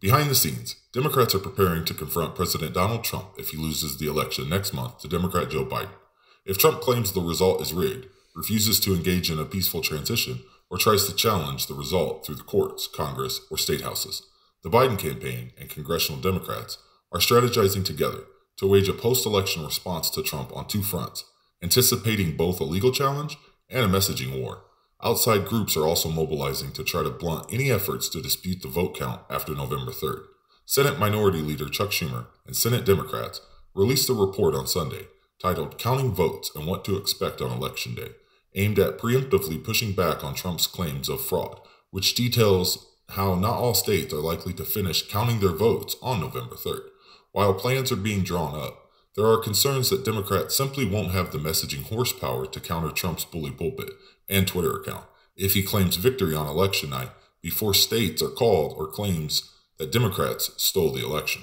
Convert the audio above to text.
Behind the scenes, Democrats are preparing to confront President Donald Trump if he loses the election next month to Democrat Joe Biden. If Trump claims the result is rigged, refuses to engage in a peaceful transition, or tries to challenge the result through the courts, Congress, or state houses, the Biden campaign and congressional Democrats are strategizing together to wage a post election response to Trump on two fronts, anticipating both a legal challenge and a messaging war. Outside groups are also mobilizing to try to blunt any efforts to dispute the vote count after November 3rd. Senate Minority Leader Chuck Schumer and Senate Democrats released a report on Sunday titled Counting Votes and What to Expect on Election Day, aimed at preemptively pushing back on Trump's claims of fraud, which details how not all states are likely to finish counting their votes on November 3rd. While plans are being drawn up, there are concerns that Democrats simply won't have the messaging horsepower to counter Trump's bully pulpit and Twitter account if he claims victory on election night before states are called or claims that Democrats stole the election.